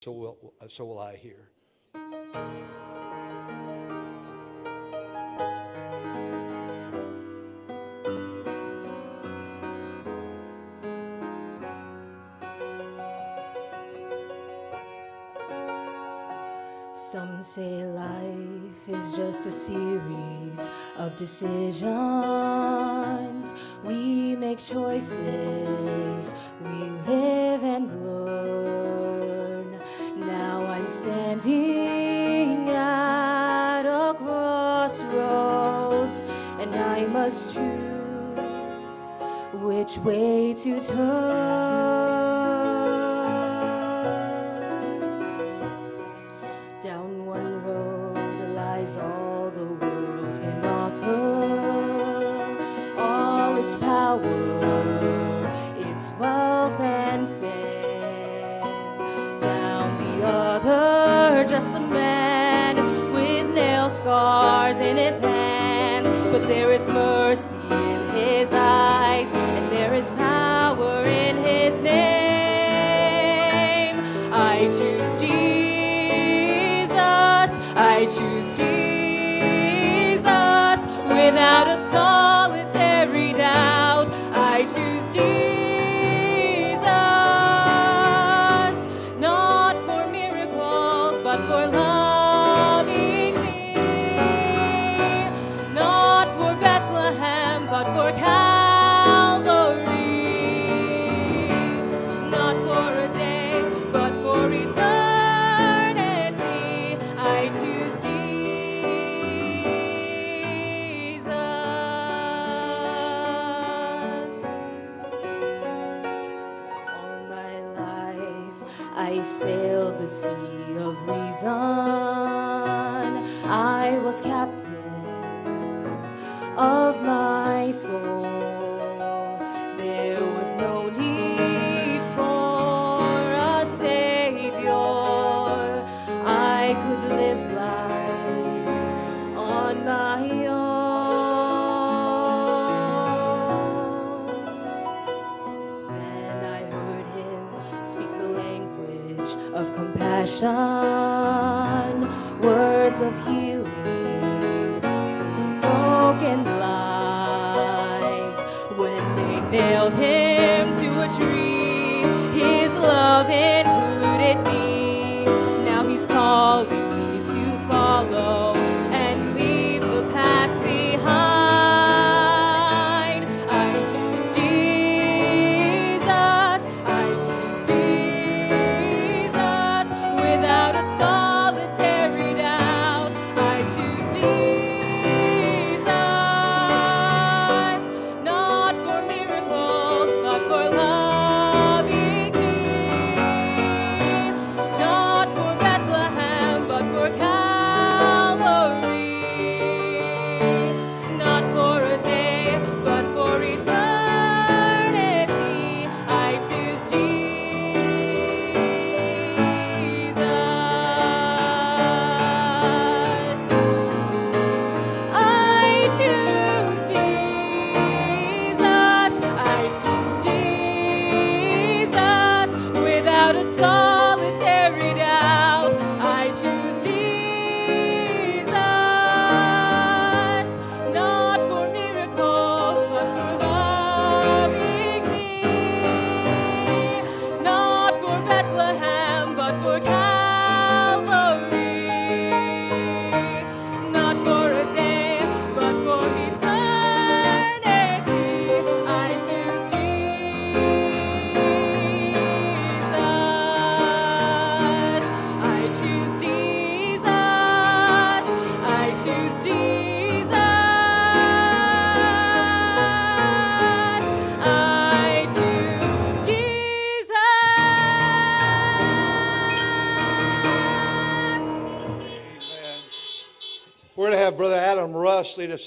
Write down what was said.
so will, so will I here. Some say life is just a series of decisions. We make choices, and I must choose which way to turn. Down one road lies all the world can offer, all its power, its wealth and fame. Down the other, just a man with nail scars in his hands, but there is mercy in his eyes, and there is power in his name. I choose Jesus. I choose Jesus I sailed the sea of reason. I was captain of my soul. Of compassion, words of healing broken Brother Adam Rush lead us.